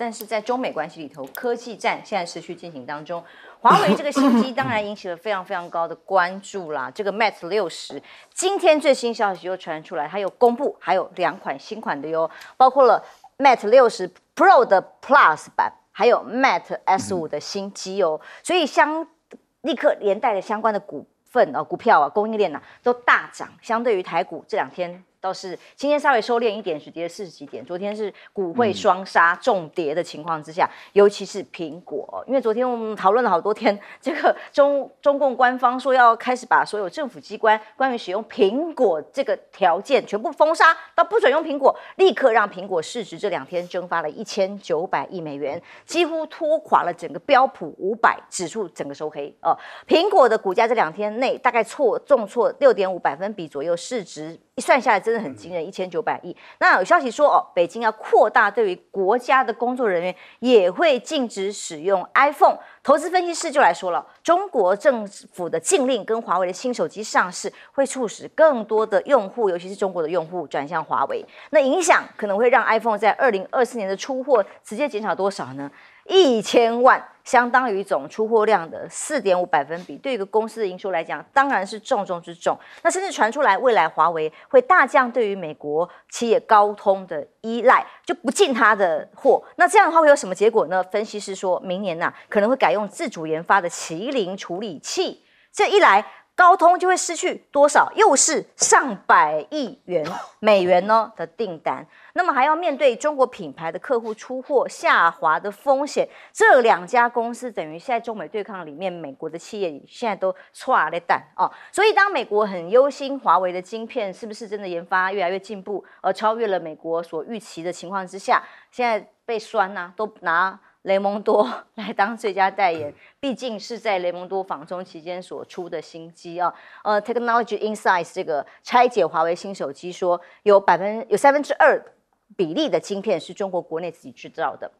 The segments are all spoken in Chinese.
但是在中美关系里头，科技战现在持续进行当中。华为这个新机当然引起了非常非常高的关注啦。这个 Mate 六十今天最新消息又传出来，它有公布，还有两款新款的哟，包括了 Mate 六十 Pro 的 Plus 版，还有 Mate S 五的新机哦。所以相立刻连带的相关的股份啊、股票啊、供应链呐都大涨，相对于台股这两天。倒是今天稍微收敛一点，只跌了四十几点。昨天是股汇双杀重跌的情况之下，尤其是苹果，因为昨天我们讨论了好多天，这个中中共官方说要开始把所有政府机关关于使用苹果这个条件全部封杀，到不准用苹果，立刻让苹果市值这两天蒸发了一千九百亿美元，几乎拖垮了整个标普五百指数整个收黑。哦，苹果的股价这两天内大概错重挫六点五百分比左右，市值。算下来真的很惊人，一千九百亿。那有消息说，哦，北京要扩大对于国家的工作人员也会禁止使用 iPhone。投资分析师就来说了，中国政府的禁令跟华为的新手机上市，会促使更多的用户，尤其是中国的用户转向华为。那影响可能会让 iPhone 在二零二四年的出货直接减少多少呢？一千万。相当于总出货量的四点五百分比，对一个公司的营收来讲，当然是重中之重。那甚至传出来，未来华为会大降对于美国企业高通的依赖，就不进它的货。那这样的话会有什么结果呢？分析师说明年呐，可能会改用自主研发的麒麟处理器。这一来，高通就会失去多少？又是上百亿元 美元呢的订单。那么还要面对中国品牌的客户出货下滑的风险，这两家公司等于现在中美对抗里面，美国的企业现在都错了蛋哦。所以当美国很忧心华为的晶片是不是真的研发越来越进步，而超越了美国所预期的情况之下，现在被酸呐，都拿雷蒙多 来当最佳代言，毕竟是在雷蒙多访中期间所出的新机啊。呃，Technology Insights 这个拆解华为新手机说，有百分有三分之二。比例的晶片是中国国内自己制造的，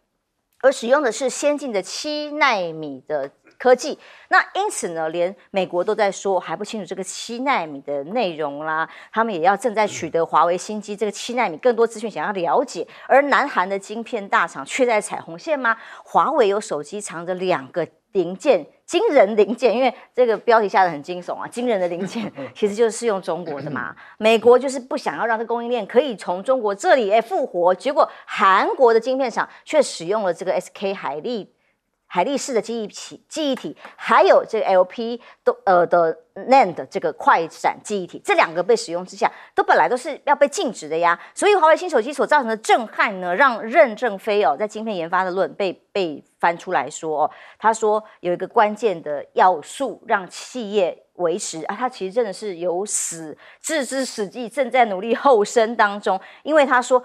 而使用的是先进的七纳米的科技。那因此呢，连美国都在说还不清楚这个七纳米的内容啦。他们也要正在取得华为新机这个七纳米更多资讯，想要了解。而南韩的晶片大厂却在踩红线吗？华为有手机藏着两个。零件，惊人零件，因为这个标题下的很惊悚啊！惊人的零件 其实就是用中国的嘛。美国就是不想要让这供应链可以从中国这里诶复活，结果韩国的晶片厂却使用了这个 SK 海力。海力士的记忆体，记忆体还有这个 LP 都呃的 NAND 这个快闪记忆体，这两个被使用之下，都本来都是要被禁止的呀。所以华为新手机所造成的震撼呢，让任正非哦在晶片研发的论被被翻出来说哦，他说有一个关键的要素让企业维持啊，他其实真的是有死置之死地，正在努力后生当中，因为他说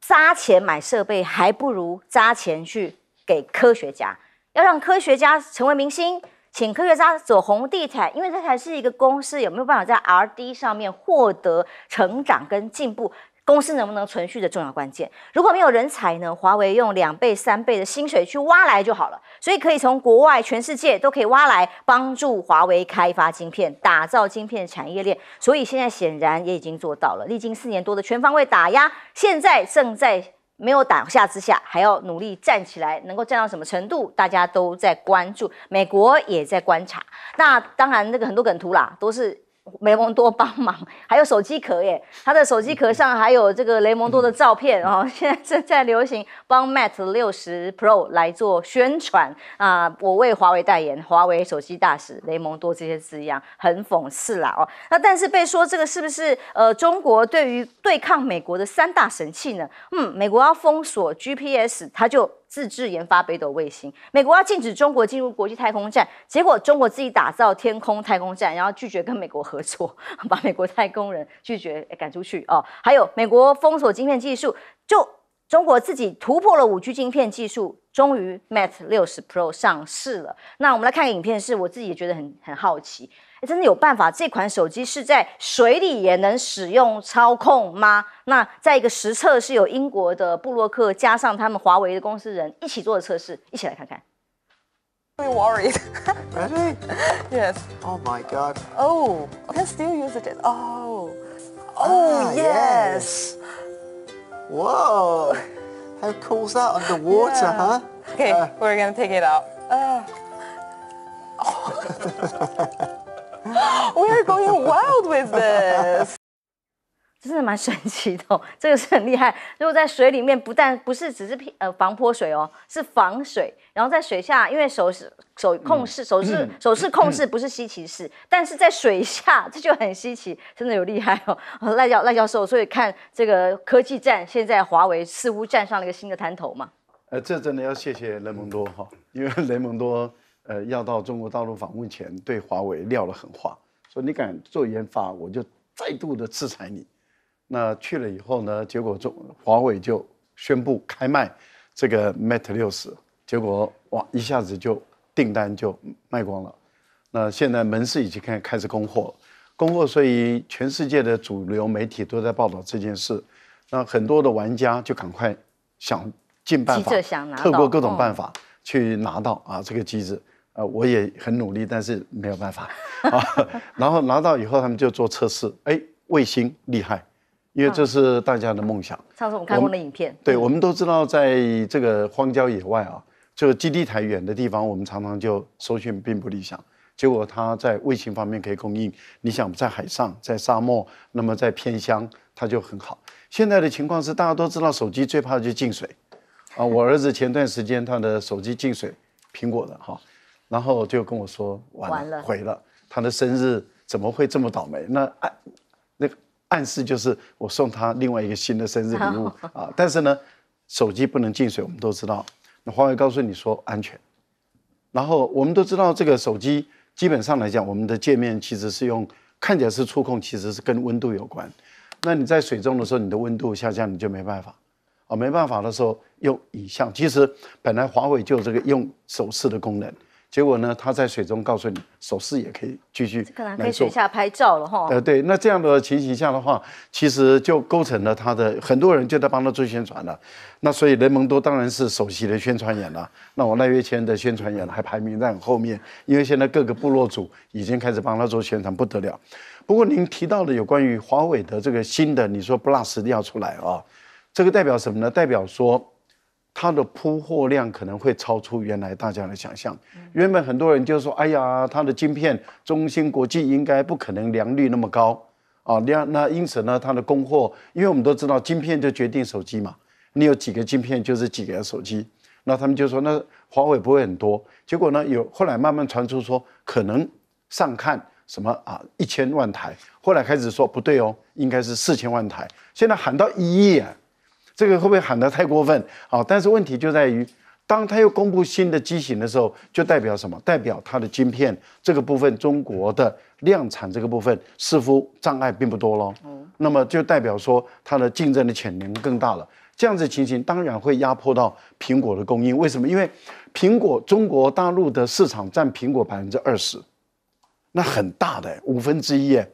砸钱买设备还不如砸钱去给科学家。要让科学家成为明星，请科学家走红地毯，因为这才是一个公司有没有办法在 R D 上面获得成长跟进步，公司能不能存续的重要关键。如果没有人才呢？华为用两倍、三倍的薪水去挖来就好了，所以可以从国外、全世界都可以挖来帮助华为开发晶片、打造晶片产业链。所以现在显然也已经做到了，历经四年多的全方位打压，现在正在。没有打下之下，还要努力站起来，能够站到什么程度？大家都在关注，美国也在观察。那当然，那个很多梗图啦，都是。雷蒙多帮忙，还有手机壳耶，他的手机壳上还有这个雷蒙多的照片哦。现在正在流行帮 Mate 六十 Pro 来做宣传啊，我为华为代言，华为手机大使雷蒙多这些字样很讽刺啦哦。那但是被说这个是不是呃中国对于对抗美国的三大神器呢？嗯，美国要封锁 GPS，它就。自制研发北斗卫星，美国要禁止中国进入国际太空站，结果中国自己打造天空太空站，然后拒绝跟美国合作，把美国太空人拒绝赶出去哦。还有美国封锁晶片技术，就中国自己突破了五 G 晶片技术，终于 Mate 六十 Pro 上市了。那我们来看影片，是我自己也觉得很很好奇。真的有办法？这款手机是在水里也能使用操控吗？那在一个实测是有英国的布洛克加上他们华为的公司人一起做的测试，一起来看看。Be worried. Ready? Yes. Oh my god. Oh, I can still use it. Oh. Oh yes. Whoa. How cool's that underwater, huh? Okay, Uh. we're gonna take it out. Uh. We're going wild with this. 真的蛮神奇的、哦，这个是很厉害。如果在水里面，不但不是只是呃防泼水哦，是防水，然后在水下，因为手是手控式、手势、手势控制不是稀奇事，但是在水下这就很稀奇，真的有厉害哦。呃 赖教赖教授，所以看这个科技战，现在华为似乎站上了一个新的滩头嘛。呃，这真的要谢谢雷蒙多哈，因为雷蒙多呃要到中国大陆访问前，对华为撂了狠话，说你敢做研发，我就再度的制裁你。那去了以后呢，结果中华为就宣布开卖这个 Mate 六十，结果哇一下子就订单就卖光了。那现在门市已经开开始供货了，供货，所以全世界的主流媒体都在报道这件事。那很多的玩家就赶快想尽办法透过各种嗯办法去拿到啊这个机子。呃，我也很努力，但是没有办法啊。然后拿到以后，他们就做测试，哎，卫星厉害，因为这是大家的梦想。上次我们看过的影片，对，我们都知道，在这个荒郊野外啊，这个基地台远的地方，我们常常就收讯并不理想。结果它在卫星方面可以供应，你想在海上、在沙漠，那么在偏乡，它就很好。现在的情况是，大家都知道手机最怕的就是进水啊。我儿子前段时间他的手机进水，苹果的哈，然后就跟我说完了，毁了，他的生日怎么会这么倒霉？那暗那个暗示就是我送他另外一个新的生日礼物 啊。但是呢，手机不能进水，我们都知道。那华为告诉你说安全，然后我们都知道这个手机基本上来讲，我们的界面其实是用看起来是触控，其实是跟温度有关。那你在水中的时候，你的温度下降，你就没办法。啊，没办法的时候用影像。其实本来华为就有这个用手势的功能，结果呢，他在水中告诉你手势也可以继续可能可。以水下拍照了哈。呃，对，那这样的情形下的话，其实就构成了他的很多人就在帮他做宣传了。那所以雷蒙多当然是首席的宣传员了。那我赖月谦的宣传员还排名在很后面，因为现在各个部落组已经开始帮他做宣传，不得了。不过您提到的有关于华为的这个新的，你说 Plus 要出来啊，这个代表什么呢？代表说它的铺货量可能会超出原来大家的想象。原本很多人就说：“哎呀，它的晶片中芯国际应该不可能良率那么高啊。”量那因此呢，它的供货，因为我们都知道晶片就决定手机嘛，你有几个晶片就是几个手机。那他们就说，那华为不会很多。结果呢，有后来慢慢传出说，可能上看什么啊一千万台，后来开始说不对哦，应该是四千万台，现在喊到一亿啊。这个会不会喊得太过分？好，但是问题就在于，当他又公布新的机型的时候，就代表什么？代表它的晶片这个部分，中国的量产这个部分似乎障碍并不多喽。那么就代表说它的竞争的潜能更大了。这样子情形当然会压迫到苹果的供应。为什么？因为苹果中国大陆的市场占苹果百分之二十，那很大的五分之一耶。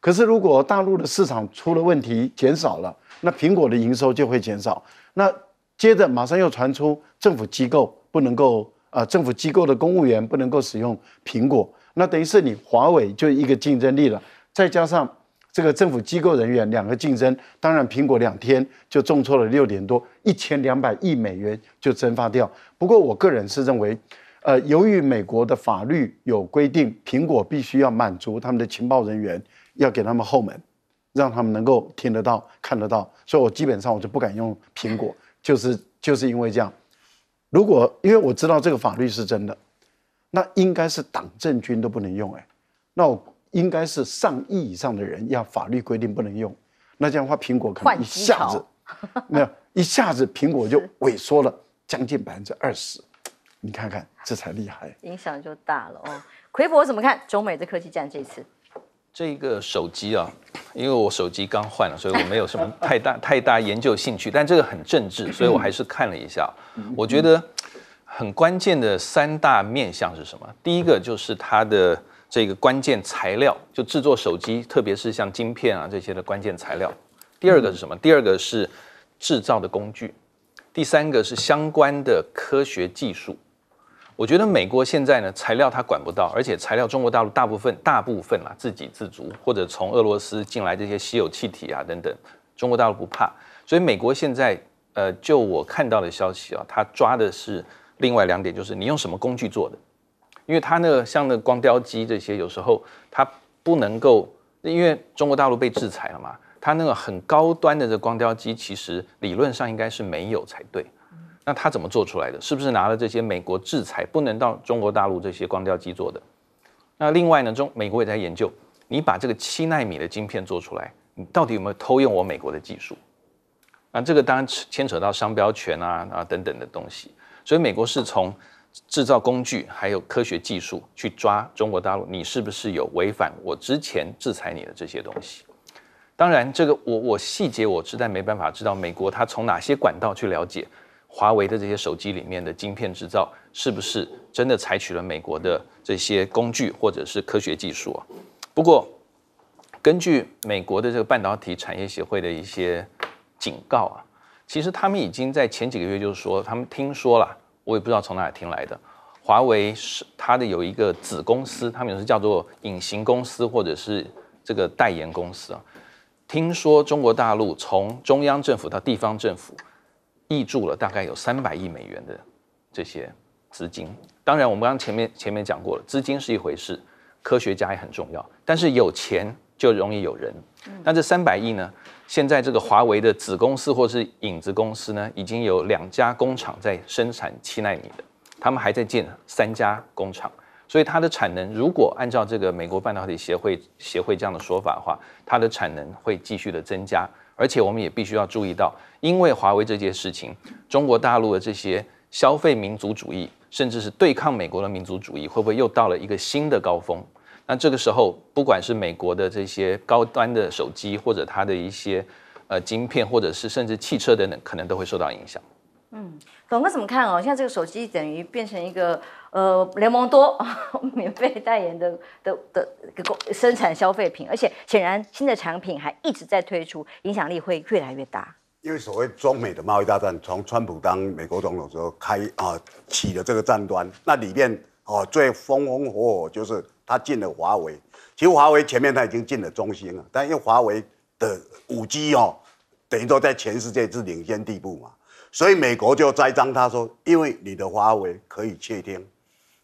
可是如果大陆的市场出了问题，减少了，那苹果的营收就会减少。那接着马上又传出政府机构不能够、呃政府机构的公务员不能够使用苹果，那等于是你华为就一个竞争力了，再加上这个政府机构人员两个竞争，当然苹果两天就重挫了六点多，一千两百亿美元就蒸发掉。不过我个人是认为。呃，由于美国的法律有规定，苹果必须要满足他们的情报人员，要给他们后门，让他们能够听得到、看得到，所以我基本上我就不敢用苹果，就是就是因为这样。如果因为我知道这个法律是真的，那应该是党政军都不能用，哎，那我应该是上亿以上的人要法律规定不能用，那这样的话，苹果可能一下子潮没有一下子苹果就萎缩了将近百分之二十，你看看这才厉害。影响就大了哦。奎博怎么看中美的科技战这一次？这个手机啊，因为我手机刚换了，所以我没有什么太大 太大研究兴趣。但这个很政治，所以我还是看了一下。我觉得很关键的三大面向是什么？第一个就是它的这个关键材料，就制作手机，特别是像晶片啊这些的关键材料。第二个是什么？第二个是制造的工具。第三个是相关的科学技术。我觉得美国现在呢，材料它管不到，而且材料中国大陆大部分大部分啦自给自足，或者从俄罗斯进来这些稀有气体啊等等，中国大陆不怕，所以美国现在呃，就我看到的消息啊，他抓的是另外两点，就是你用什么工具做的，因为它那个像那个光雕机这些，有时候它不能够，因为中国大陆被制裁了嘛，它那个很高端的这光雕机，其实理论上应该是没有才对。那他怎么做出来的？是不是拿了这些美国制裁不能到中国大陆这些光雕机做的？那另外呢，中美国也在研究，你把这个七纳米的晶片做出来，你到底有没有偷用我美国的技术？那这个当然牵扯到商标权啊啊等等的东西。所以美国是从制造工具还有科学技术去抓中国大陆，你是不是有违反我之前制裁你的这些东西？当然，这个我我细节我实在没办法知道美国它从哪些管道去了解。华为的这些手机里面的晶片制造，是不是真的采取了美国的这些工具或者是科学技术啊？不过，根据美国的这个半导体产业协会的一些警告啊，其实他们已经在前几个月就是说，他们听说了，我也不知道从哪里听来的，华为是它的有一个子公司，他们有时叫做隐形公司或者是这个代言公司啊，听说中国大陆从中央政府到地方政府。挹注了大概有三百亿美元的这些资金。当然，我们刚刚前面前面讲过了，资金是一回事，科学家也很重要。但是有钱就容易有人。那这三百亿呢？现在这个华为的子公司或是影子公司呢，已经有两家工厂在生产七纳米的，他们还在建三家工厂。所以它的产能，如果按照这个美国半导体协会协会这样的说法的话，它的产能会继续的增加。而且我们也必须要注意到，因为华为这件事情，中国大陆的这些消费民族主义，甚至是对抗美国的民族主义，会不会又到了一个新的高峰？那这个时候，不管是美国的这些高端的手机，或者它的一些呃晶片，或者是甚至汽车等等，可能都会受到影响。嗯，董哥怎么看哦？现在这个手机等于变成一个呃联盟多 免费代言的的的个生产消费品，而且显然新的产品还一直在推出，影响力会越来越大。因为所谓中美的贸易大战，从川普当美国总统之后开啊起了这个战端，那里面哦最风风火火就是他进了华为。其实华为前面他已经进了中兴了，但因为华为的五 G 哦，等于说在全世界是领先地步嘛。所以美国就栽赃他说，因为你的华为可以窃听，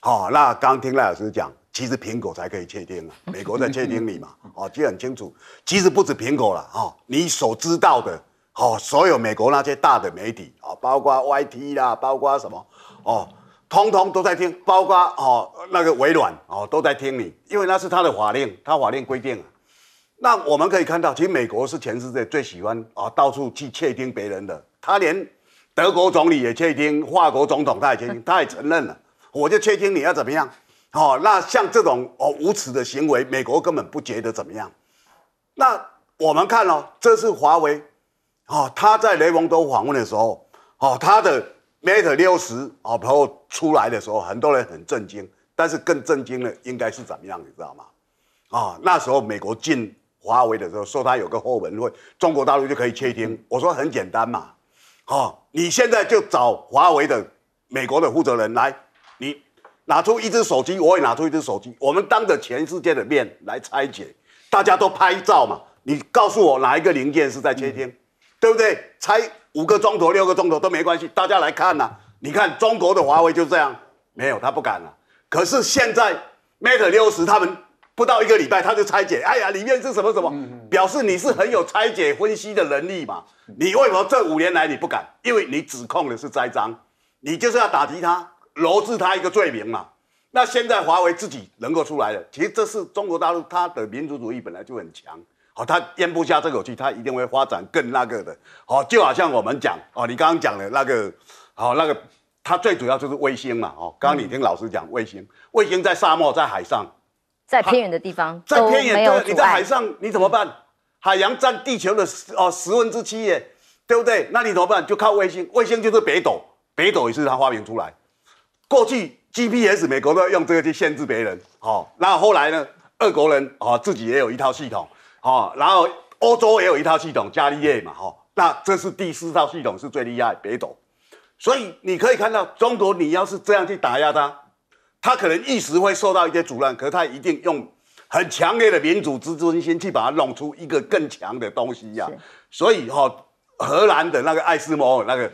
好，那刚听赖老师讲，其实苹果才可以窃听啊，美国在窃听你嘛，哦，记得很清楚。其实不止苹果了，哦，你所知道的，哦，所有美国那些大的媒体，哦，包括 YT 啦，包括什么，哦，通通都在听，包括哦那个微软，哦，都在听你，因为那是他的法令，他法令规定啊。那我们可以看到，其实美国是全世界最喜欢啊到处去窃听别人的，他连。德国总理也窃听，法国总统他也窃听，他也承认了。我就窃听你要怎么样？哦，那像这种哦无耻的行为，美国根本不觉得怎么样。那我们看哦，这是华为哦，他在雷蒙多访问的时候，哦，他的 Mate 六十哦然后出来的时候，很多人很震惊。但是更震惊的应该是怎么样，你知道吗？啊，那时候美国进华为的时候，说他有个后门会，中国大陆就可以窃听。我说很简单嘛。哦，你现在就找华为的美国的负责人来，你拿出一只手机，我也拿出一只手机，我们当着全世界的面来拆解，大家都拍照嘛，你告诉我哪一个零件是在切天，对不对？拆五个钟头、六个钟头都没关系，大家来看呐。你看中国的华为就这样，没有他不敢了。可是现在 Mate 六十他们。不到一个礼拜，他就拆解。哎呀，里面是什么什么？表示你是很有拆解分析的能力嘛？你为什么这五年来你不敢？因为你指控的是栽赃，你就是要打击他，罗治他一个罪名嘛。那现在华为自己能够出来了，其实这是中国大陆它的民族主义本来就很强。好，它咽不下这口气，它一定会发展更那个的。好，就好像我们讲哦，你刚刚讲的那个，好那个，它最主要就是卫星嘛。哦，刚刚你听老师讲卫星，卫星在沙漠，在海上。在偏远的地方，在偏远的你在海上你怎么办？海洋占地球的十哦十分之七耶，对不对？那你怎么办？就靠卫星，卫星就是北斗，北斗也是他发明出来。过去 GPS 美国都要用这个去限制别人，好，那后来呢？俄国人哦自己也有一套系统，好，然后欧洲也有一套系统，伽利略嘛，哈，那这是第四套系统是最厉害，北斗。所以你可以看到，中国你要是这样去打压它。他可能一时会受到一些阻拦，可是他一定用很强烈的民主自尊心去把它弄出一个更强的东西呀。所以哈，荷兰的那个艾斯摩尔那个。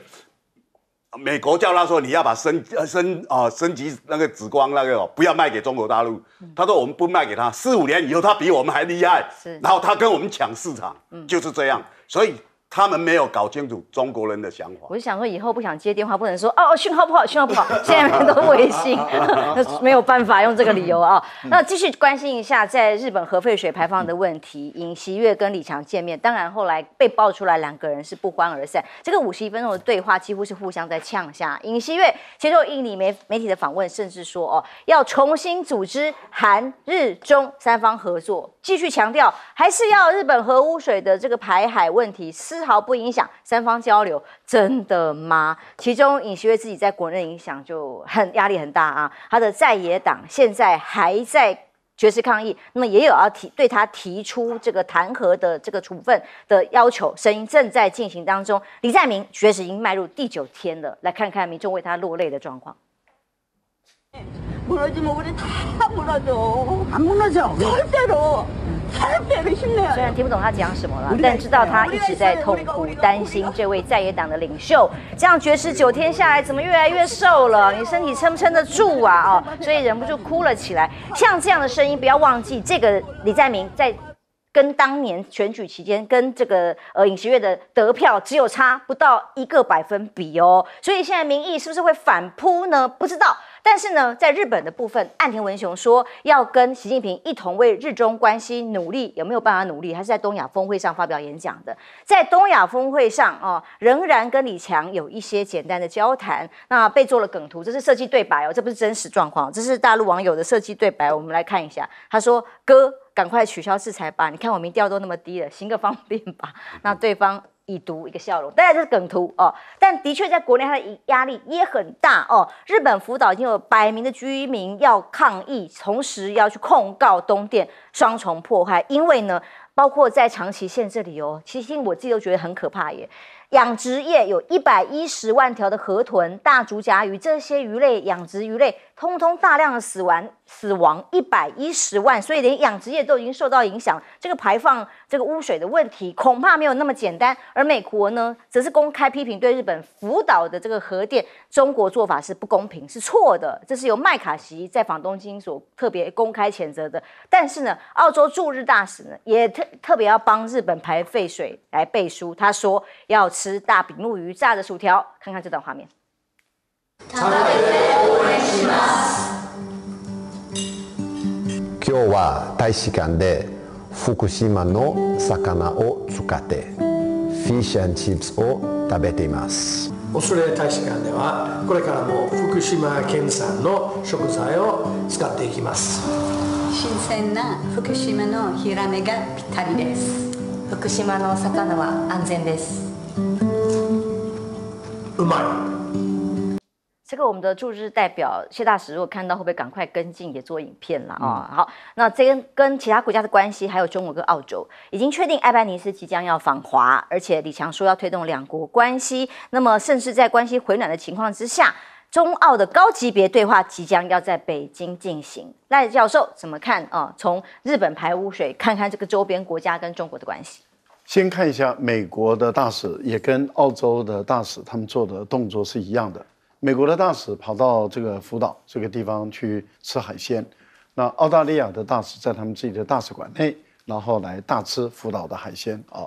美国叫他说你要把升呃升啊升级那个紫光那个、哦、不要卖给中国大陆，他说我们不卖给他，四五年以后他比我们还厉害，然后他跟我们抢市场，就是这样，所以他们没有搞清楚中国人的想法。我就想说，以后不想接电话，不能说哦讯号不好，讯号不好，现在都微信，没有办法用这个理由啊。那继续关心一下，在日本核废水排放的问题，尹锡悦跟李强见面，当然后来被爆出来两个人是不欢而散。这个五十一分钟的对话几乎是互相在呛下。尹锡悦接受印尼媒媒体的访问，甚至说哦要重新组织韩日中三方合作，继续强调还是要日本核污水的这个排海问题丝毫不影响三方交流，真的吗？其中尹锡悦自己在国内影响就很压力很大啊，他的在野党现在还在。绝食抗议，那么也有要提对他提出这个弹劾的这个处分的要求，声音正在进行当中。李在明绝食已经迈入第九天了，来看看民众为他落泪的状况。虽然听不懂他讲什么了，但知道他一直在痛苦担心这位在野党的领袖，这样绝食九天下来，怎么越来越瘦了？你身体撑不撑得住啊？哦，所以忍不住哭了起来。像这样的声音，不要忘记，这个李在明在跟当年选举期间，跟这个呃尹锡月的得票只有差不到一个百分比哦，所以现在民意是不是会反扑呢？不知道。但是呢，在日本的部分，岸田文雄说要跟习近平一同为日中关系努力，有没有办法努力？还是在东亚峰会上发表演讲的。在东亚峰会上哦，仍然跟李强有一些简单的交谈，那被做了梗图，这是设计对白哦，这不是真实状况，这是大陆网友的设计对白。我们来看一下，他说：“哥，赶快取消制裁吧，你看我民调都那么低了，行个方便吧。”那对方。以读一个笑容，当然这是梗图哦，但的确在国内它的压力也很大哦。日本福岛已经有百名的居民要抗议，同时要去控告东电双重迫害，因为呢，包括在长崎县这里哦，其实我自己都觉得很可怕耶。养殖业有一百一十万条的河豚、大竹夹鱼这些鱼类养殖鱼类，通通大量的死亡，死亡一百一十万，所以连养殖业都已经受到影响。这个排放这个污水的问题，恐怕没有那么简单。而美国呢，则是公开批评对日本福岛的这个核电，中国做法是不公平，是错的。这是由麦卡锡在访东京所特别公开谴责的。但是呢，澳洲驻日大使呢，也特特别要帮日本排废水来背书，他说要。吃大比目鱼、炸的薯条，看看这段画面。今日は大使館で福島の魚を使ってフィッシュチップスを食べています。オーストラリア大使館ではこれからも福島県産の食材を使っていきます。新鮮な福島のヒラメがぴったりです。福島の魚は安全ですうまい这个我们的驻日代表谢大使，如果看到会不会赶快跟进也做影片了啊？好，那这跟跟其他国家的关系，还有中国跟澳洲，已经确定艾班尼斯即将要访华，而且李强说要推动两国关系，那么甚至在关系回暖的情况之下，中澳的高级别对话即将要在北京进行。赖教授怎么看啊？从日本排污水，看看这个周边国家跟中国的关系。 先看一下美国的大使，也跟澳洲的大使他们做的动作是一样的。美国的大使跑到这个福岛这个地方去吃海鲜，那澳大利亚的大使在他们自己的大使馆内，然后来大吃福岛的海鲜啊。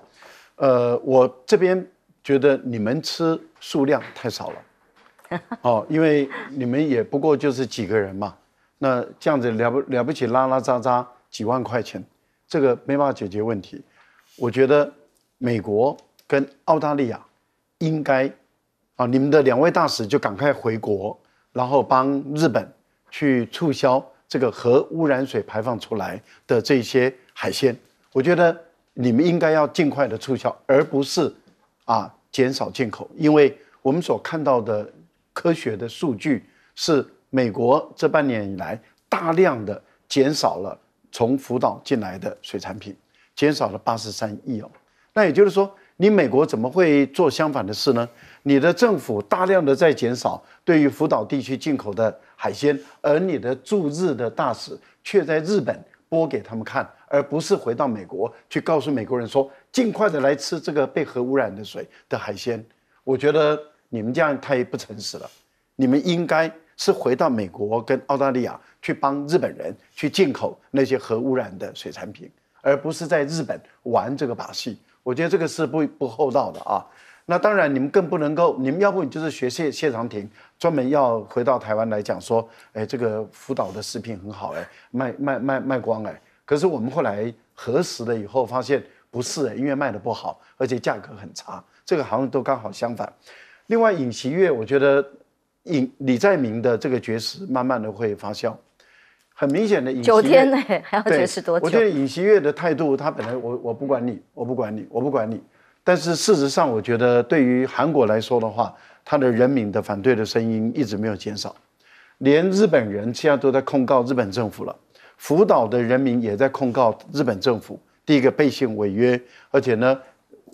呃，我这边觉得你们吃数量太少了，哦，因为你们也不过就是几个人嘛，那这样子了不了不起拉拉杂杂几万块钱，这个没办法解决问题。我觉得美国跟澳大利亚应该啊，你们的两位大使就赶快回国，然后帮日本去促销这个核污染水排放出来的这些海鲜。我觉得你们应该要尽快的促销，而不是啊减少进口，因为我们所看到的科学的数据是，美国这半年以来大量的减少了从福岛进来的水产品。减少了八十三亿哦，那也就是说，你美国怎么会做相反的事呢？你的政府大量的在减少对于福岛地区进口的海鲜，而你的驻日的大使却在日本播给他们看，而不是回到美国去告诉美国人说尽快的来吃这个被核污染的水的海鲜。我觉得你们这样太不诚实了。你们应该是回到美国跟澳大利亚去帮日本人去进口那些核污染的水产品，而不是在日本玩这个把戏。我觉得这个是不不厚道的啊。那当然，你们更不能够，你们要不你就是学谢谢长廷，专门要回到台湾来讲说，哎，这个福岛的食品很好，哎，卖卖卖卖光，哎。可是我们后来核实了以后，发现不是，哎，因为卖的不好，而且价格很差，这个好像都刚好相反。另外，尹锡悦，我觉得尹李在明的这个绝食，慢慢的会发酵。很明显的，尹九天呢，还要解释多久？我觉得尹锡悦的态度，他本来我我不管你，我不管你，我不管你。但是事实上，我觉得对于韩国来说的话，他的人民的反对的声音一直没有减少，连日本人现在都在控告日本政府了，福岛的人民也在控告日本政府。第一个背信违约，而且呢，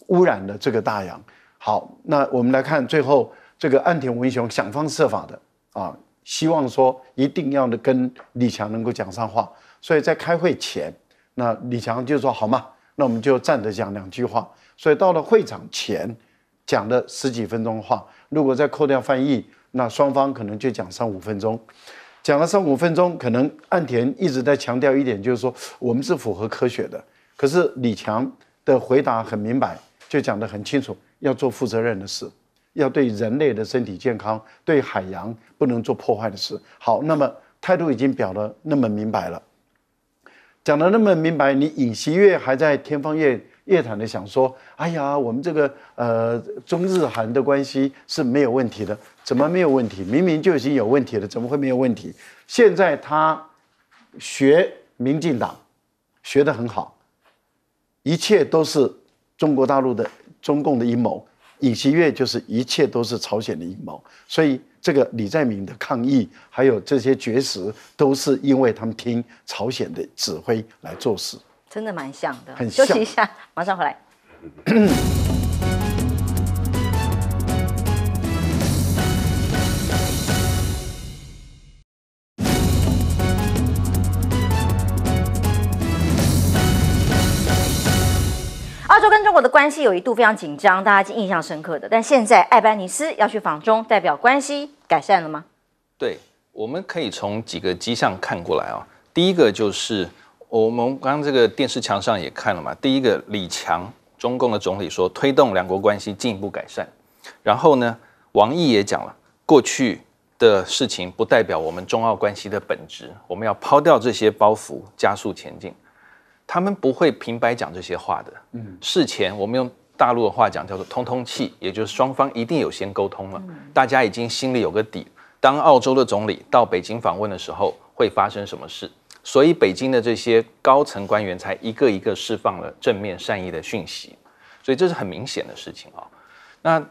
污染了这个大洋。好，那我们来看最后这个岸田文雄想方设法的啊，希望说一定要的跟李强能够讲上话。所以在开会前，那李强就说好嘛，那我们就站着讲两句话。所以到了会场前，讲了十几分钟话，如果再扣掉翻译，那双方可能就讲三五分钟。讲了三五分钟，可能岸田一直在强调一点，就是说我们是符合科学的。可是李强的回答很明白，就讲得很清楚，要做负责任的事，要对人类的身体健康、对海洋不能做破坏的事。好，那么态度已经表得那么明白了，讲得那么明白，你尹锡悦还在天方夜。叶坦的想说：“哎呀，我们这个呃中日韩的关系是没有问题的，怎么没有问题？明明就已经有问题了，怎么会没有问题？现在他学民进党学得很好，一切都是中国大陆的中共的阴谋，尹锡悦就是一切都是朝鲜的阴谋，所以这个李在明的抗议，还有这些绝食，都是因为他们听朝鲜的指挥来做事。”真的蛮像的，很休息一下，马上回来。国的关系有一度非常紧张，大家印象深刻的。但现在艾班尼斯要去访中，代表关系改善了吗？对，我们可以从几个迹象看过来啊。第一个就是。我们刚刚这个电视墙上也看了嘛，第一个李强，中共的总理说推动两国关系进一步改善，然后呢，王毅也讲了，过去的事情不代表我们中澳关系的本质，我们要抛掉这些包袱，加速前进。他们不会平白讲这些话的，嗯，事前我们用大陆的话讲叫做通通气，也就是双方一定有先沟通了，大家已经心里有个底，当澳洲的总理到北京访问的时候会发生什么事。所以北京的这些高层官员才一个一个释放了正面善意的讯息，所以这是很明显的事情啊。那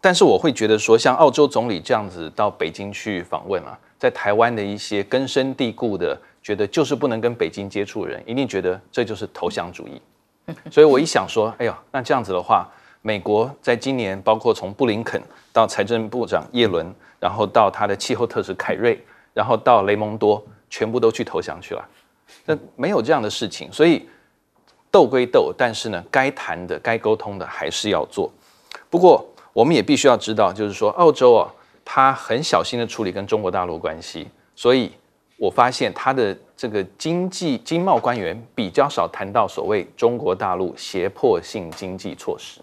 但是我会觉得说，像澳洲总理这样子到北京去访问啊，在台湾的一些根深蒂固的觉得就是不能跟北京接触的人，一定觉得这就是投降主义。所以我一想说，哎呦，那这样子的话，美国在今年包括从布林肯到财政部长耶伦，然后到他的气候特使凯瑞，然后到雷蒙多。全部都去投降去了，那没有这样的事情，所以斗归斗，但是呢，该谈的、该沟通的还是要做。不过，我们也必须要知道，就是说，澳洲啊，他很小心的处理跟中国大陆关系，所以我发现他的这个经济经贸官员比较少谈到所谓中国大陆胁迫性经济措施。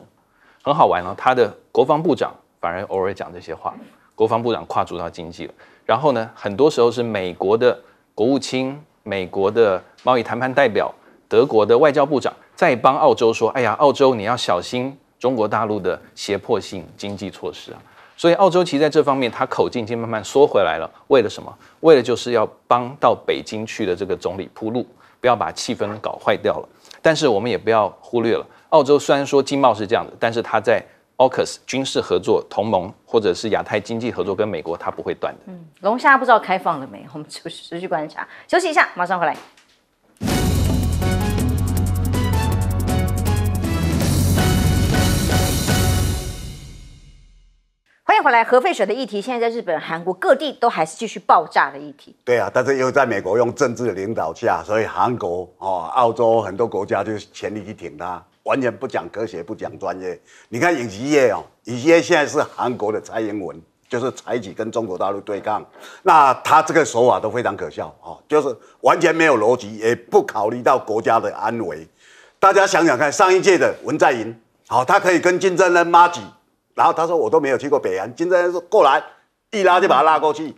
很好玩哦，他的国防部长反而偶尔讲这些话，国防部长跨足到经济了，然后呢，很多时候是美国的。国务卿、美国的贸易谈判代表、德国的外交部长在帮澳洲说：“哎呀，澳洲你要小心中国大陆的胁迫性经济措施啊！”所以澳洲其实在这方面，它口径已经慢慢缩回来了。为了什么？为了就是要帮到北京去的这个总理铺路，不要把气氛搞坏掉了。但是我们也不要忽略了，澳洲虽然说经贸是这样的，但是它在。AUKUS 军事合作同盟，或者是亚太经济合作，跟美国它不会断的。嗯，龙虾不知道开放了没？我们持续观察，休息一下，马上回来。迎回来，核废水的议题，现在在日本、韩国各地都还是继续爆炸的议题。对啊，但是又在美国用政治的领导下，所以韩国哦、澳洲很多国家就全力去挺他，完全不讲科学，不讲专业。你看尹锡业哦，尹锡业现在是韩国的蔡英文，就是采取跟中国大陆对抗，那他这个手法都非常可笑哦，就是完全没有逻辑，也不考虑到国家的安危。大家想想看，上一届的文在寅，好、他可以跟金正恩拉挤，然后他说我都没有去过北韩，金正恩说过来，一拉就把他拉过去。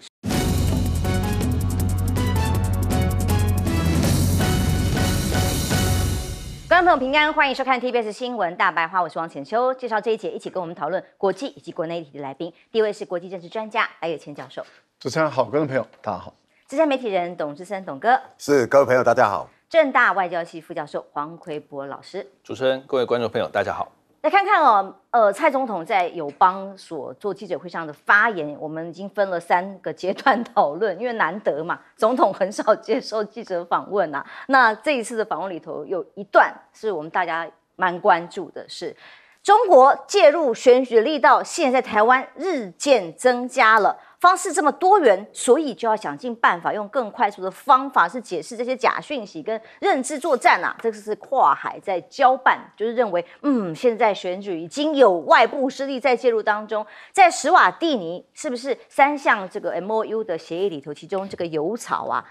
观众朋友平安，欢迎收看 TBS 新闻大白话，我是王浅秋。介绍这一节一起跟我们讨论国际以及国内议题的来宾，第一位是国际政治专家白有谦教授，主持人好，观众朋友大家好。资深媒体人董志森董哥，是各位朋友，大家好。正大外交系副教授黄奎博老师。主持人、各位观众朋友，大家好。来看看哦，呃，蔡总统在友邦所做记者会上的发言，我们已经分了三个阶段讨论，因为难得嘛，总统很少接受记者访问啊。那这一次的访问里头有一段是我们大家蛮关注的是，中国介入选举的力道现在台湾日渐增加了。方式这么多元，所以就要想尽办法，用更快速的方法是解释这些假讯息跟认知作战啊，这个是跨海在交办，就是认为，嗯，现在选举已经有外部势力在介入当中，在史瓦蒂尼是不是三项这个 M O U 的协议里头，其中这个油草啊，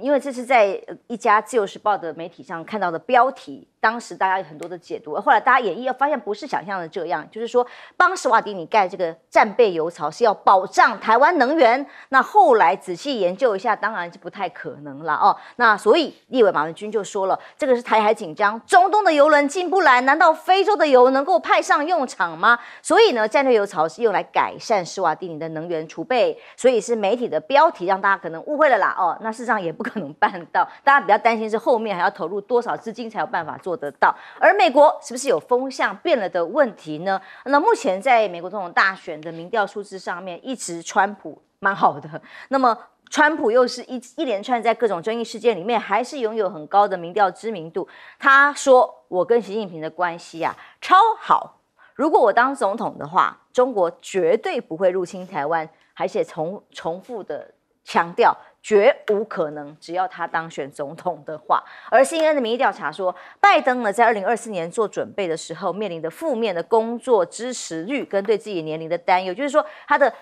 因为这是在一家自由时报的媒体上看到的标题，当时大家有很多的解读，后来大家演绎又，发现不是想象的这样，就是说帮史瓦蒂尼盖这个战备油槽是要保障台湾能源。那后来仔细研究一下，当然是不太可能了哦。那所以立委马文君就说了，这个是台海紧张，中东的油轮进不来，难道非洲的油能够派上用场吗？所以呢，战略油槽是用来改善施瓦蒂尼的能源储备，所以是媒体的标题让大家可能误会了啦哦。那事实上也不可能办到，大家比较担心是后面还要投入多少资金才有办法做得到。而美国是不是有风向变了的问题呢？那目前在美国总统大选的民调数字上面，一直川普蛮好的，那么。川普又是一一连串在各种争议事件里面，还是拥有很高的民调知名度。他说：“我跟习近平的关系啊，超好。如果我当总统的话，中国绝对不会入侵台湾，而且重重复的强调，绝无可能。只要他当选总统的话。”而 CNN 的民意调查说，拜登呢在二零二四年做准备的时候，面临的负面的工作支持率跟对自己年龄的担忧，就是说他的。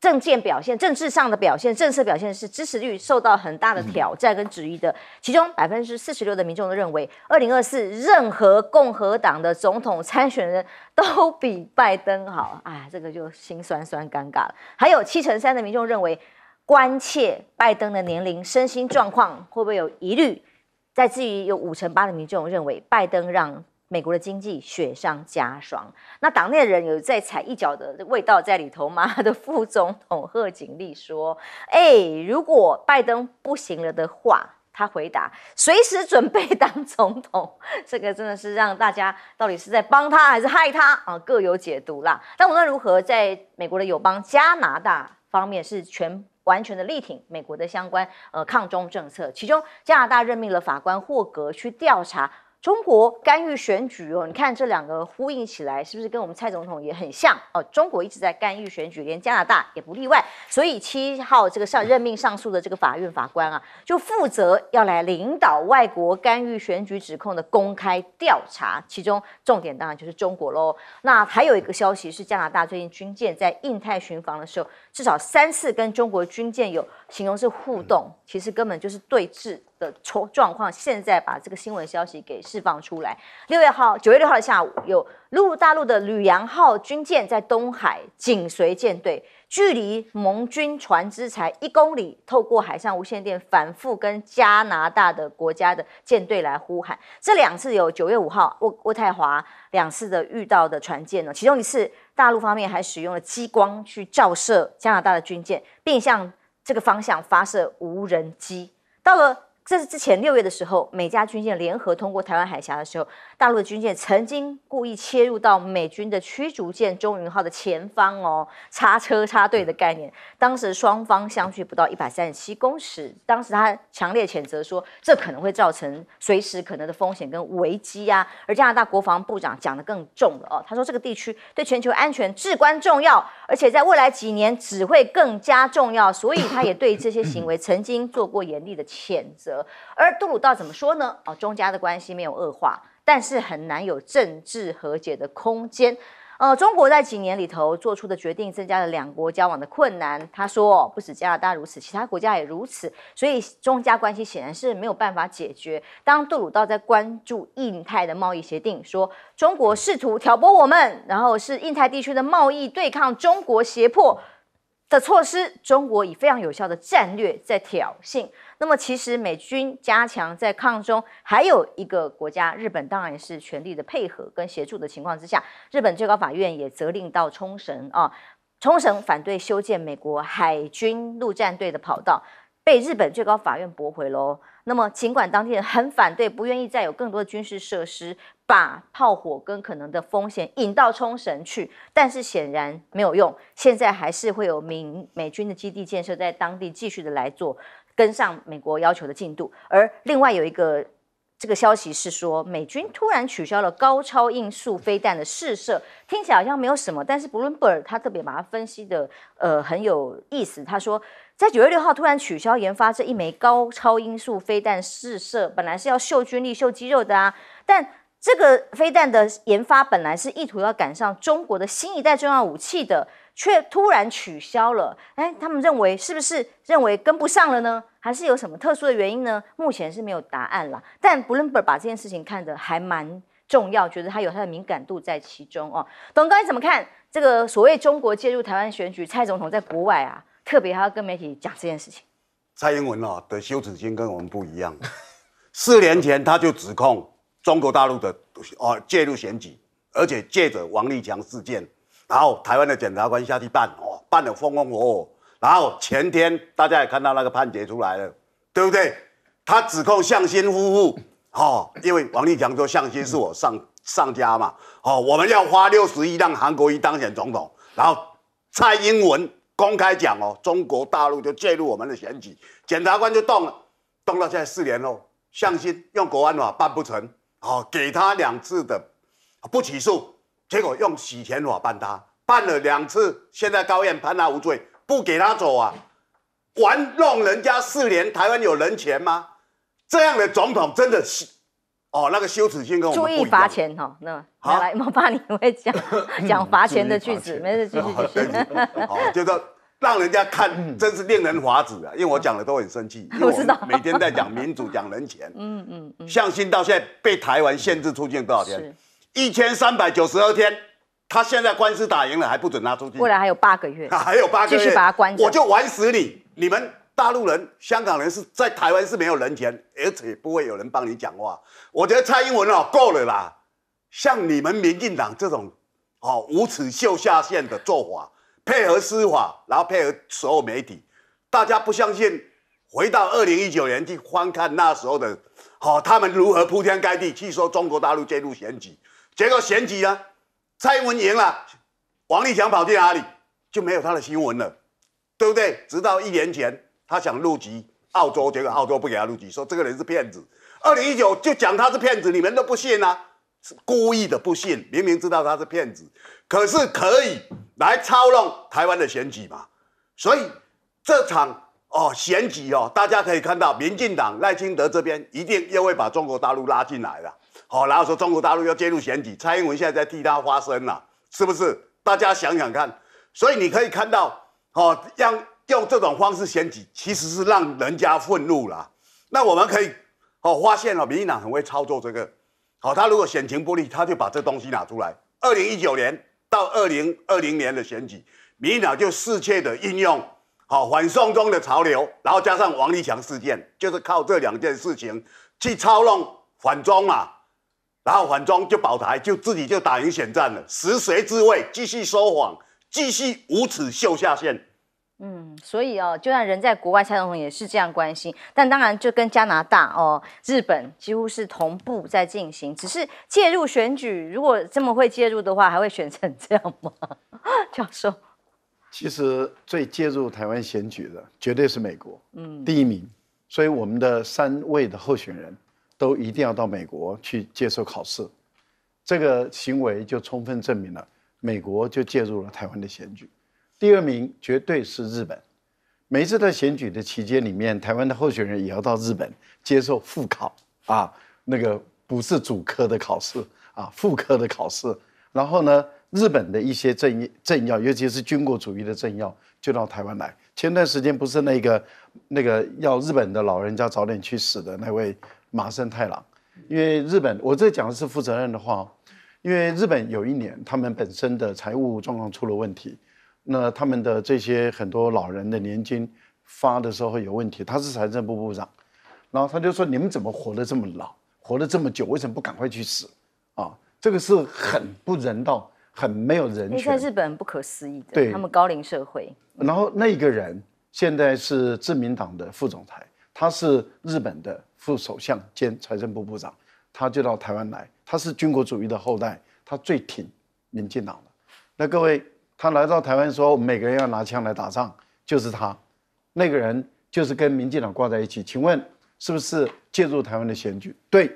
政见表现、政治上的表现、政策表现是支持率受到很大的挑战跟质疑的。其中百分之四十六的民众都认为，二零二四任何共和党的总统参选人都比拜登好。哎，这个就心酸酸尴尬了。还有七成三的民众认为，关切拜登的年龄、身心状况会不会有疑虑。再至于有五成八的民众认为，拜登让美国的经济雪上加霜。那党内的人有在踩一脚的味道在里头吗？的副总统贺锦丽说：“哎，如果拜登不行了的话，他回答随时准备当总统。这个真的是让大家到底是在帮他还是害他啊？各有解读啦。但无论如何，在美国的友邦加拿大方面是全。”完全的力挺美国的相关呃抗中政策，其中加拿大任命了法官霍格去调查。中国干预选举哦，你看这两个呼应起来，是不是跟我们蔡总统也很像哦？中国一直在干预选举，连加拿大也不例外。所以七号这个上任命上诉的这个法院法官啊，就负责要来领导外国干预选举指控的公开调查，其中重点当然就是中国喽。那还有一个消息是，加拿大最近军舰在印太巡防的时候，至少三次跟中国军舰有形容是互动，其实根本就是对峙。的状状况，现在把这个新闻消息给释放出来。六月号，九月六号的下午，有陆大陆的吕洋号军舰在东海紧随舰队，距离盟军船只才一公里，透过海上无线电反复跟加拿大的国家的舰队来呼喊。这两次有九月五号渥渥太华两次的遇到的船舰呢，其中一次大陆方面还使用了激光去照射加拿大的军舰，并向这个方向发射无人机。到了这是之前六月的时候，美加军舰联合通过台湾海峡的时候，大陆的军舰曾经故意切入到美军的驱逐舰中云号的前方哦，插车插队的概念。当时双方相距不到一百三十七公尺，当时他强烈谴责说，这可能会造成随时可能的风险跟危机啊。而加拿大国防部长讲的更重了哦，他说这个地区对全球安全至关重要，而且在未来几年只会更加重要，所以他也对这些行为曾经做过严厉的谴责。而杜鲁道怎么说呢？哦，中加的关系没有恶化，但是很难有政治和解的空间。呃，中国在几年里头做出的决定，增加了两国交往的困难。他说，不止加拿大如此，其他国家也如此，所以中加关系显然是没有办法解决。当杜鲁道在关注印太的贸易协定，说中国试图挑拨我们，然后是印太地区的贸易对抗中国胁迫的措施，中国以非常有效的战略在挑衅。那么，其实美军加强在抗中，还有一个国家，日本当然是全力的配合跟协助的情况之下，日本最高法院也责令到冲绳啊，冲绳反对修建美国海军陆战队的跑道，被日本最高法院驳回喽。那么，尽管当地人很反对，不愿意再有更多的军事设施，把炮火跟可能的风险引到冲绳去，但是显然没有用。现在还是会有民美军的基地建设在当地继续的来做。跟上美国要求的进度，而另外有一个这个消息是说，美军突然取消了高超音速飞弹的试射，听起来好像没有什么，但是 Bloomberg 他特别把它分析的呃很有意思。他说，在九月六号突然取消研发这一枚高超音速飞弹试射，本来是要秀军力、秀肌肉的啊，但这个飞弹的研发本来是意图要赶上中国的新一代重要武器的。却突然取消了，哎，他们认为是不是认为跟不上了呢？还是有什么特殊的原因呢？目前是没有答案了。但 Bloomberg 把这件事情看得还蛮重要，觉得它有它的敏感度在其中哦。董哥你怎么看这个所谓中国介入台湾选举？蔡总统在国外啊，特别还要跟媒体讲这件事情。蔡英文哦的羞耻心跟我们不一样，四年前他就指控中国大陆的哦介入选举，而且借着王立强事件。然后台湾的检察官下去办，哦，办得风风火火。然后前天大家也看到那个判决出来了，对不对？他指控向心夫妇，哦，因为王立强说向心是我上上家嘛，哦，我们要花六十亿让韩国瑜当选总统。然后蔡英文公开讲哦，中国大陆就介入我们的选举，检察官就动了，动到现在四年后，向心用国安法办不成，哦，给他两次的不起诉。结果用洗钱法办他，办了两次，现在高院判他无罪，不给他走啊，玩弄人家四年，台湾有人权吗？这样的总统真的是，哦，那个羞耻心跟我们注意罚钱哈，那来，我怕你会讲 讲罚钱的句子，没事，继续继续。好，就说让人家看，真是令人发指啊！因为我讲的都很生气，我知道，每天在讲民主，讲人权。嗯嗯嗯，向心到现在被台湾限制出境多少天？一千三百九十二天，他现在官司打赢了，还不准他出去。未来还有八个月，还有八个月，继续把他关着，我就玩死你！你们大陆人、香港人是在台湾是没有人权，而且不会有人帮你讲话。我觉得蔡英文哦，够了啦！像你们民进党这种哦无耻秀下限的做法，配合司法，然后配合所有媒体，大家不相信。回到二零一九年去翻看那时候的，好，他们如何铺天盖地去说中国大陆介入选举。结果选举呢，蔡英文赢了，王立强跑去哪里就没有他的新闻了，对不对？直到一年前，他想入籍澳洲，结果澳洲不给他入籍，说这个人是骗子。二零一九就讲他是骗子，你们都不信啊？是故意的不信，明明知道他是骗子，可是可以来操弄台湾的选举嘛？所以这场哦选举哦，大家可以看到，民进党赖清德这边一定又会把中国大陆拉进来了。好，然后说中国大陆要介入选举，蔡英文现在在替他发声了，是不是？大家想想看，所以你可以看到，哦，用用这种方式选举，其实是让人家愤怒了。那我们可以哦发现哦，民进党很会操作这个。好，他如果选情不利，他就把这东西拿出来。二零一九年到二零二零年的选举，民进党就适切的运用好反送中的潮流，然后加上王立强事件，就是靠这两件事情去操弄反中嘛。然后反中就保台，就自己就打赢选战了，食髓知味，继续说谎，继续无耻秀下限，嗯，所以哦，就算人在国外，蔡总统也是这样关心，但当然就跟加拿大哦、日本几乎是同步在进行，只是介入选举，如果这么会介入的话，还会选成这样吗？教授，其实最介入台湾选举的绝对是美国，嗯，第一名。所以我们的三位的候选人都一定要到美国去接受考试，这个行为就充分证明了美国就介入了台湾的选举。第二名绝对是日本。每一次在选举的期间里面，台湾的候选人也要到日本接受复考啊，那个不是主科的考试啊，副科的考试。然后呢，日本的一些政政要，尤其是军国主义的政要，就到台湾来。前段时间不是那个那个要日本的老人家早点去死的那位麻生太郎，因为日本，我这讲的是负责任的话哦，因为日本有一年他们本身的财务状况出了问题，那他们的这些很多老人的年金发的时候有问题，他是财政部部长，然后他就说你们怎么活得这么老，活得这么久，为什么不赶快去死？啊？这个是很不人道、很没有人因为在。日本不可思议的，对。他们高龄社会，然后那个人现在是自民党的副总裁，他是日本的副首相兼财政部部长，他就到台湾来，他是军国主义的后代，他最挺民进党的。那各位，他来到台湾说，我们每个人要拿枪来打仗，就是他，那个人就是跟民进党挂在一起。请问是不是介入台湾的选举？对，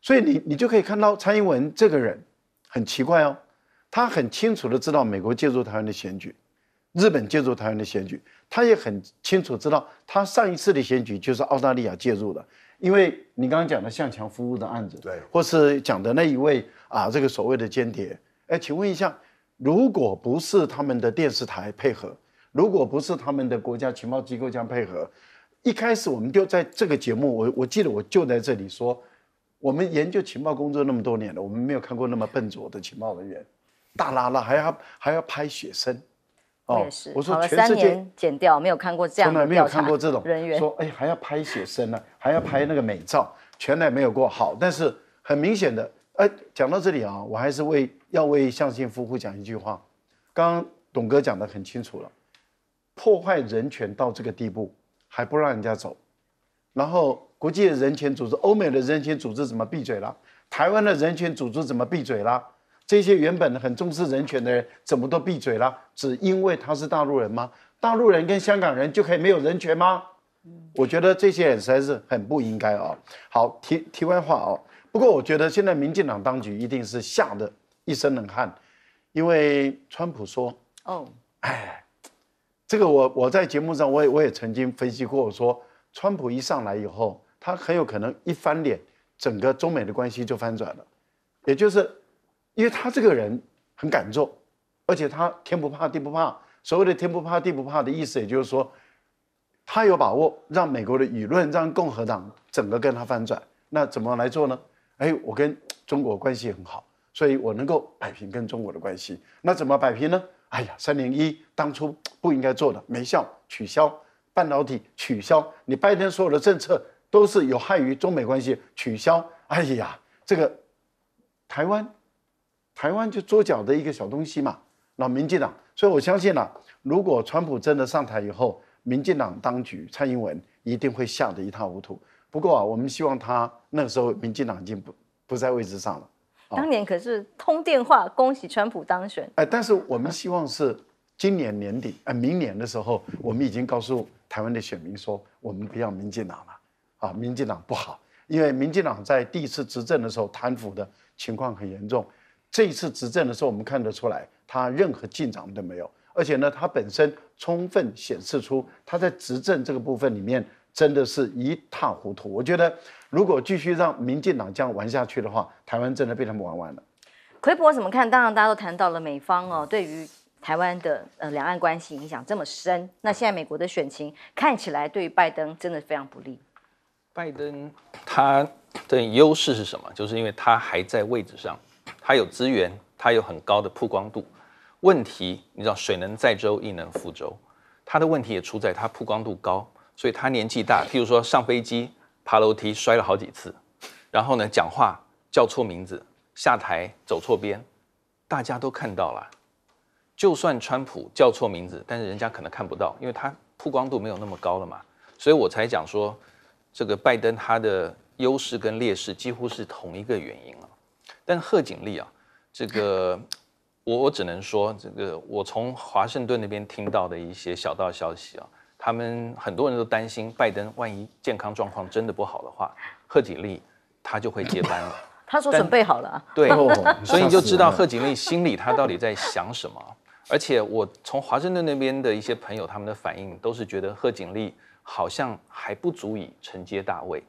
所以你你就可以看到蔡英文这个人很奇怪哦，他很清楚的知道美国介入台湾的选举。日本介入台湾的选举，他也很清楚知道，他上一次的选举就是澳大利亚介入的，因为你刚刚讲的向强服务的案子，对或是讲的那一位啊，这个所谓的间谍，哎，请问一下，如果不是他们的电视台配合，如果不是他们的国家情报机构这样配合，一开始我们就在这个节目，我我记得我就在这里说，我们研究情报工作那么多年了，我们没有看过那么笨拙的情报人员，大拉拉还要还要拍雪生。我也是，我说全世界年减掉，没有看过这样从来没有看过这种人员。说，哎，还要拍写生呢，还要拍那个美照，全来没有过好。但是很明显的，哎，讲到这里啊，我还是为要为向信夫妇讲一句话。刚刚董哥讲的很清楚了，破坏人权到这个地步还不让人家走，然后国际的人权组织、欧美的人权组织怎么闭嘴了？台湾的人权组织怎么闭嘴了？这些原本很重视人权的人怎么都闭嘴了？只因为他是大陆人吗？大陆人跟香港人就可以没有人权吗？我觉得这些人实在是很不应该啊。好，题题外话哦。不过我觉得现在民进党当局一定是吓得一身冷汗，因为川普说，哦，哎这个我我在节目上我也我也曾经分析过，我说川普一上来以后，他很有可能一翻脸，整个中美的关系就翻转了。也就是因为他这个人很敢做，而且他天不怕地不怕。所谓的天不怕地不怕的意思，也就是说，他有把握让美国的舆论、让共和党整个跟他翻转。那怎么来做呢？哎，我跟中国关系很好，所以我能够摆平跟中国的关系。那怎么摆平呢？哎呀，三零一当初不应该做的，没效，取消半导体，取消你拜登所有的政策都是有害于中美关系，取消。哎呀，这个台湾，台湾就桌角的一个小东西嘛。那民进党，所以我相信啊，如果川普真的上台以后，民进党当局蔡英文一定会吓得一塌糊涂。不过啊，我们希望他那个时候民进党已经不不在位置上了。当年可是通电话恭喜川普当选，哎，但是我们希望是今年年底，哎，明年的时候，我们已经告诉台湾的选民说，我们不要民进党了，啊，民进党不好，因为民进党在第一次执政的时候贪腐的情况很严重，这一次执政的时候，我们看得出来，他任何进展都没有，而且呢，他本身充分显示出他在执政这个部分里面真的是一塌糊涂。我觉得，如果继续让民进党这样玩下去的话，台湾真的被他们玩完了。奎博怎么看？当然，大家都谈到了美方哦，对于台湾的呃两岸关系影响这么深。那现在美国的选情看起来对于拜登真的非常不利。拜登他的优势是什么？就是因为他还在位置上，他有资源，他有很高的曝光度。问题你知道，水能载舟，亦能覆舟。他的问题也出在他曝光度高，所以他年纪大。譬如说上飞机、爬楼梯摔了好几次，然后呢讲话叫错名字，下台走错边，大家都看到了。就算川普叫错名字，但是人家可能看不到，因为他曝光度没有那么高了嘛。所以我才讲说，这个拜登他的优势跟劣势几乎是同一个原因了。但贺锦丽啊，这个我我只能说，这个我从华盛顿那边听到的一些小道消息啊，他们很多人都担心拜登万一健康状况真的不好的话，贺锦丽他就会接班了。他说准备好了啊，对，哦所以你就知道贺锦丽心里他到底在想什么。而且我从华盛顿那边的一些朋友他们的反应都是觉得贺锦丽好像还不足以承接大位，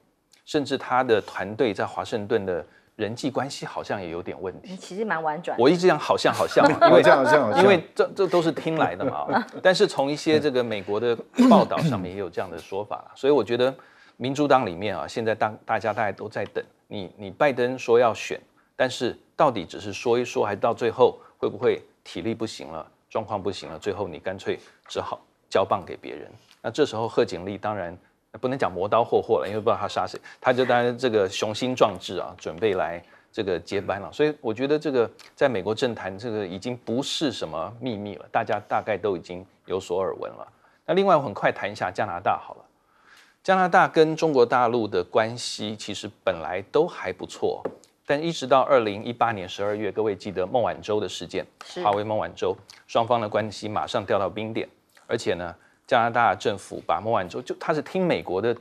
甚至他的团队在华盛顿的人际关系好像也有点问题。你其实蛮婉转。我一直讲好像 好像，因为这样好像好像因为这这都是听来的嘛。但是从一些这个美国的报道上面也有这样的说法，所以我觉得民主党里面啊，现在当大家大家都在等你，你拜登说要选，但是到底只是说一说，还是到最后会不会体力不行了，状况不行了，最后你干脆只好交棒给别人？那这时候贺锦丽当然不能讲磨刀霍霍了，因为不知道他杀谁，他就当然这个雄心壮志啊，准备来这个接班了。所以我觉得这个在美国政坛这个已经不是什么秘密了，大家大概都已经有所耳闻了。那另外我很快谈一下加拿大好了。加拿大跟中国大陆的关系其实本来都还不错，但一直到二零一八年十二月，各位记得孟晚舟的事件，是华为孟晚舟，双方的关系马上掉到冰点，而且呢，加拿大政府把孟晚舟就他是听美国的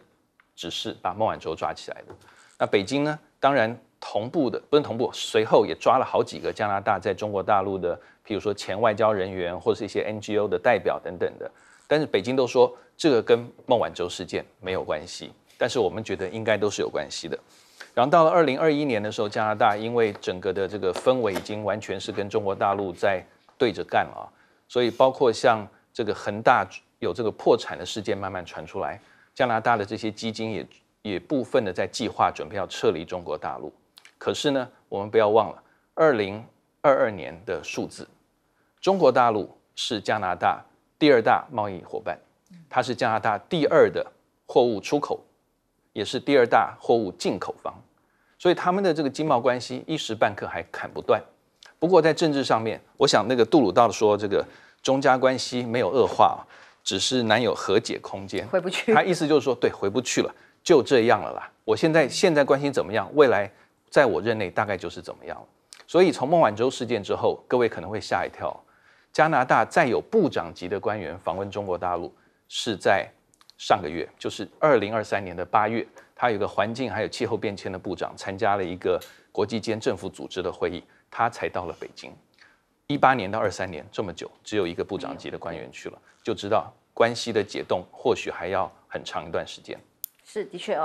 指示把孟晚舟抓起来的。那北京呢，当然同步的不是同步，随后也抓了好几个加拿大在中国大陆的，譬如说前外交人员或是一些 NGO 的代表等等的。但是北京都说这个跟孟晚舟事件没有关系，但是我们觉得应该都是有关系的。然后到了二零二一年的时候，加拿大因为整个的这个氛围已经完全是跟中国大陆在对着干了，所以包括像这个恒大有这个破产的事件慢慢传出来，加拿大的这些基金也也部分的在计划准备要撤离中国大陆。可是呢，我们不要忘了，二零二二年的数字，中国大陆是加拿大第二大贸易伙伴，它是加拿大第二的货物出口，也是第二大货物进口方，所以他们的这个经贸关系一时半刻还砍不断。不过在政治上面，我想那个杜鲁道说这个中加关系没有恶化啊，只是难有和解空间。回不去他意思就是说，对，回不去了，就这样了啦。我现在现在关系怎么样？未来在我任内大概就是怎么样了。所以从孟晚舟事件之后，各位可能会吓一跳，加拿大再有部长级的官员访问中国大陆，是在上个月，就是二零二三年的八月，他有个环境还有气候变迁的部长参加了一个国际间政府组织的会议，他才到了北京。一八年到二三年这么久，只有一个部长级的官员去了，就知道关系的解冻或许还要很长一段时间。是的确哦。